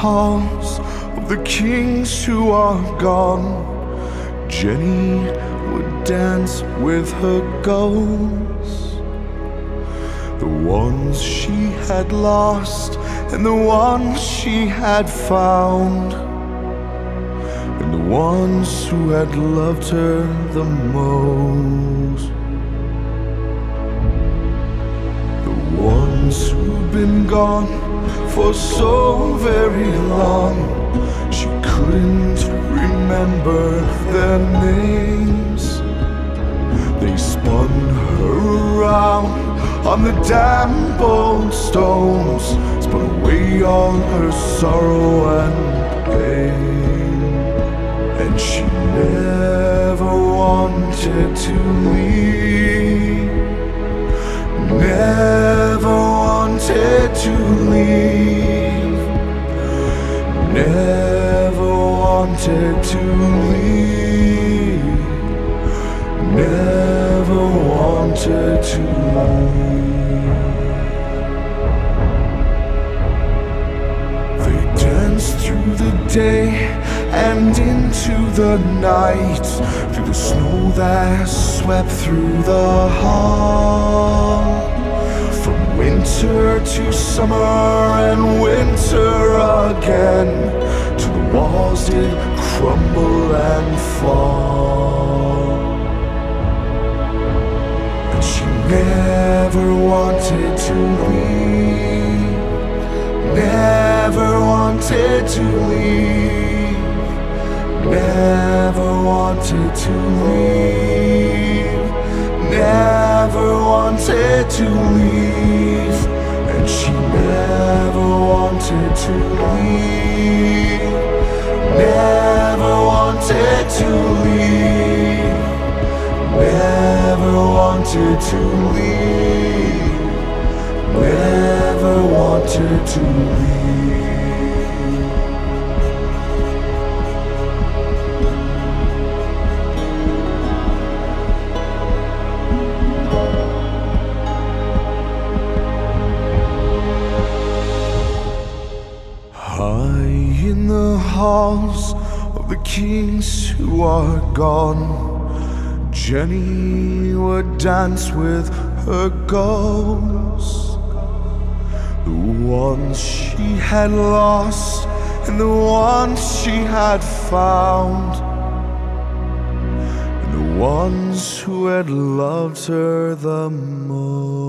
halls of the kings who are gone, Jenny would dance with her ghosts. The ones she had lost and the ones she had found. And the ones who had loved her the most. The ones who'd been gone for so very long. She couldn't remember their names. They spun her around on the damp old stones, spun away all her sorrow and pain. And she never wanted to leave, wanted to leave, never wanted to leave, never wanted to leave. They danced through the day and into the night, through the snow that swept through the hall. Winter to summer and winter again, to the walls did crumble and fall. And she never wanted to leave, never wanted to leave, never wanted to leave, never wanted to leave, and she never wanted to leave, never wanted to leave. Never wanted to leave. Never wanted to leave. Halls of the kings who are gone, Jenny would dance with her ghosts. The ones she had lost and the ones she had found. And the ones who had loved her the most.